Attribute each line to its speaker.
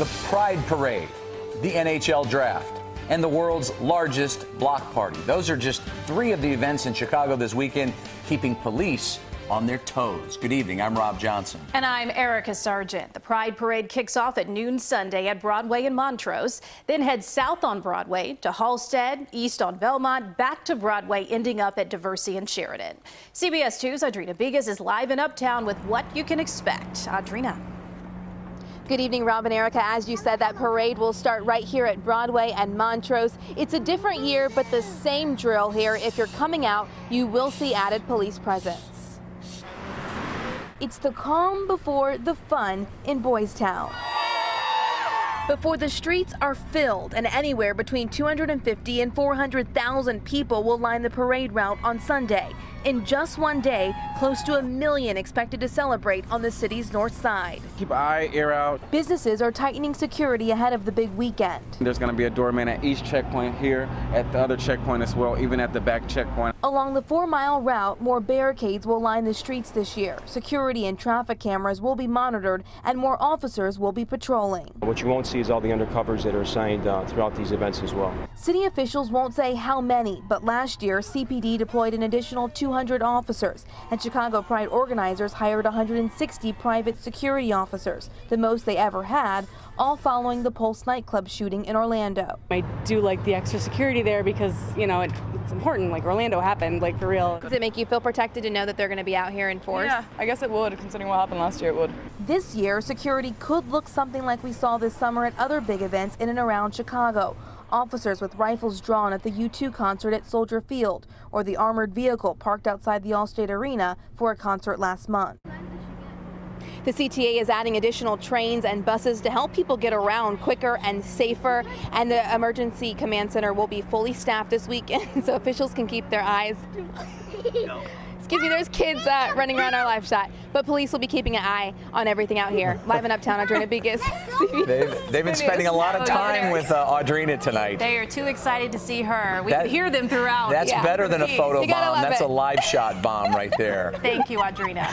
Speaker 1: the Pride Parade, the NHL Draft, and the world's largest block party. Those are just three of the events in Chicago this weekend, keeping police on their toes. Good evening. I'm Rob Johnson.
Speaker 2: And I'm Erica Sargent. The Pride Parade kicks off at noon Sunday at Broadway and Montrose, then heads south on Broadway to Halsted, east on Belmont, back to Broadway, ending up at Diversey and Sheridan. CBS 2's Audrina Bigos is live in Uptown with what you can expect. Audrina.
Speaker 3: Good evening, Rob and Erica. As you said, that parade will start right here at Broadway and Montrose. It's a different year, but the same drill here. If you're coming out, you will see added police presence. It's the calm before the fun in Boys Town. Before the streets are filled and anywhere between 250 and 400,000 people will line the parade route on Sunday. In just one day, close to a million expected to celebrate on the city's north side.
Speaker 4: Keep eye, ear out.
Speaker 3: Businesses are tightening security ahead of the big weekend.
Speaker 4: There's going to be a doorman at each checkpoint here, at the other checkpoint as well, even at the back checkpoint.
Speaker 3: Along the four mile route, more barricades will line the streets this year. Security and traffic cameras will be monitored and more officers will be patrolling.
Speaker 5: What you won't see is all the undercovers that are assigned uh, throughout these events as well.
Speaker 3: City officials won't say how many, but last year CPD deployed an additional 200 officers, and Chicago Pride organizers hired 160 private security officers, the most they ever had, all following the Pulse nightclub shooting in Orlando.
Speaker 6: I do like the extra security there because, you know, it, it's important. Like Orlando happened, like for real.
Speaker 3: Does it make you feel protected to know that they're going to be out here in force?
Speaker 6: Yeah, I guess it would, considering what happened last year, it would.
Speaker 3: This year, security could look something like we saw this summer at other big events in and around Chicago. Officers with rifles drawn at the U2 concert at Soldier Field, or the armored vehicle parked outside the Allstate Arena for a concert last month. The CTA is adding additional trains and buses to help people get around quicker and safer. And the emergency command center will be fully staffed this weekend so officials can keep their eyes. Excuse me, there's kids uh, running around our live shot, but police will be keeping an eye on everything out here. Live in Uptown, Audrina Bigos.
Speaker 1: They've, they've been spending a lot of time with uh, Audrina tonight.
Speaker 2: They are too excited to see her. We
Speaker 1: That-
Speaker 2: hear them throughout.
Speaker 1: That's
Speaker 2: Yeah.
Speaker 1: better than a photo bomb. That's
Speaker 3: it.
Speaker 1: a live shot bomb right there.
Speaker 2: Thank you, Audrina.